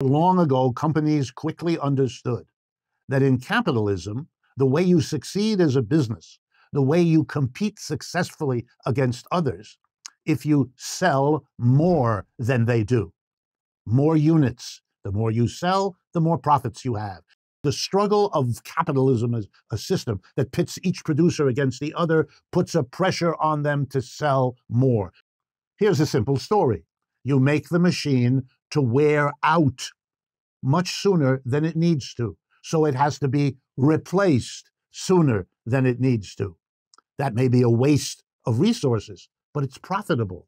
Long ago, companies quickly understood that in capitalism, the way you succeed as a business, the way you compete successfully against others, if you sell more than they do. More units. The more you sell, the more profits you have. The struggle of capitalism as a system that pits each producer against the other puts a pressure on them to sell more. Here's a simple story you make the machine to wear out much sooner than it needs to. So it has to be replaced sooner than it needs to. That may be a waste of resources, but it's profitable.